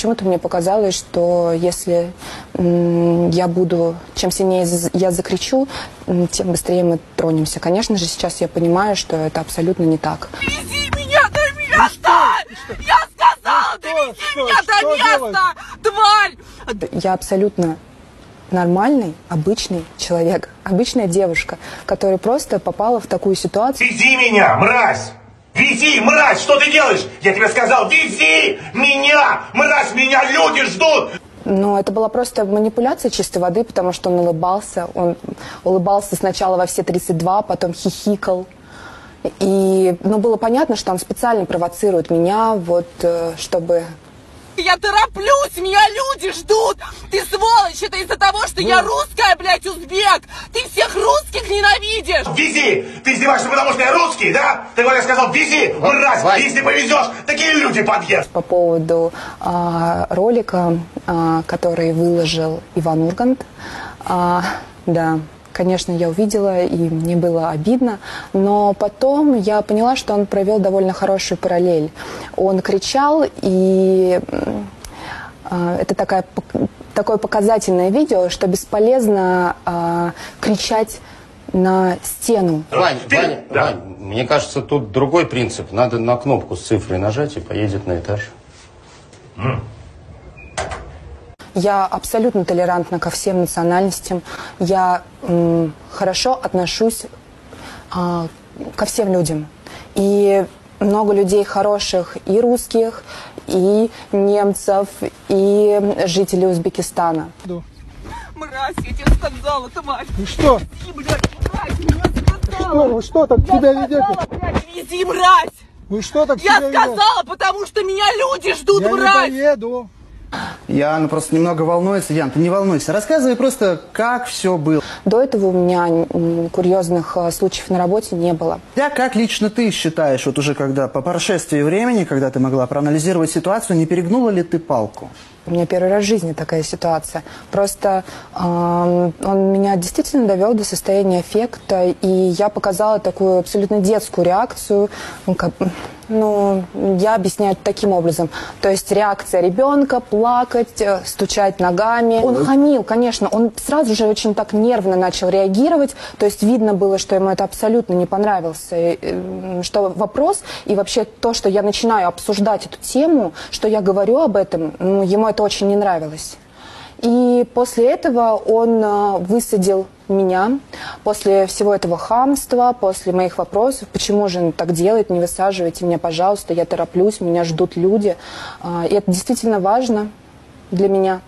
Почему-то мне показалось, что если я буду, чем сильнее я закричу, тем быстрее мы тронемся. Конечно же, сейчас я понимаю, что это абсолютно не так. Вези меня до места! Я сказала, довези что, меня что до места! Тварь! Я абсолютно нормальный, обычный человек, обычная девушка, которая просто попала в такую ситуацию. Вези меня, мразь! Вези, мразь! Что ты делаешь? Я тебе сказал, вези меня! Мразь, меня люди ждут! Но это была просто манипуляция чистой воды, потому что он улыбался. Он улыбался сначала во все 32, потом хихикал. И ну, было понятно, что он специально провоцирует меня, вот, э, чтобы Я тороплюсь, меня люди ждут! Ты сволочь, это из-за того, что я русская, блядь, узбек! Ты всех русских ненавидишь! Вези! Ты издеваешься, потому что я русский, да? Ты говоришь, сказал, вези, мразь! Вань. Если повезешь, такие люди подъезд! по поводу а, ролика, а, который выложил Иван Ургант. А, да, конечно, я увидела, и мне было обидно, но потом я поняла, что он провел довольно хорошую параллель. Он кричал, и а, это такая, пок- такое показательное видео, что бесполезно а, кричать на стену. Вань, Ты- Вань, да. Вань, мне кажется, тут другой принцип. Надо на кнопку с цифрой нажать и поедет на этаж. Я абсолютно толерантна ко всем национальностям. Я м, хорошо отношусь а, ко всем людям. И много людей хороших, и русских, и немцев, и жителей Узбекистана. Мразь, я тебе сказала, тварь! И что? Вези, блядь, мразь, я Что, сказала! вы что так Я себя ведете? сказала, блядь, вези, мразь! Вы что так Я себя ведете? сказала, потому что меня люди ждут, Я не мразь! поеду. Яна просто немного волнуется. Ян, ты не волнуйся. Рассказывай просто, как все было. До этого у меня курьезных а, случаев на работе не было. Я как лично ты считаешь, вот уже когда по прошествии времени, когда ты могла проанализировать ситуацию, не перегнула ли ты палку? У меня первый раз в жизни такая ситуация. Просто эм, он меня действительно довел до состояния эффекта, и я показала такую абсолютно детскую реакцию. Ну, ну, я объясняю это таким образом. То есть реакция ребенка, плакать, э, стучать ногами. Он хамил, конечно, он сразу же очень так нервно начал реагировать. То есть видно было, что ему это абсолютно не понравилось. И, э, Что вопрос и вообще то, что я начинаю обсуждать эту тему, что я говорю об этом, ну, ему это очень не нравилось. И после этого он э, высадил меня, после всего этого хамства, после моих вопросов, почему же он так делает, не высаживайте меня, пожалуйста, я тороплюсь, меня ждут люди. А, И это действительно важно для меня.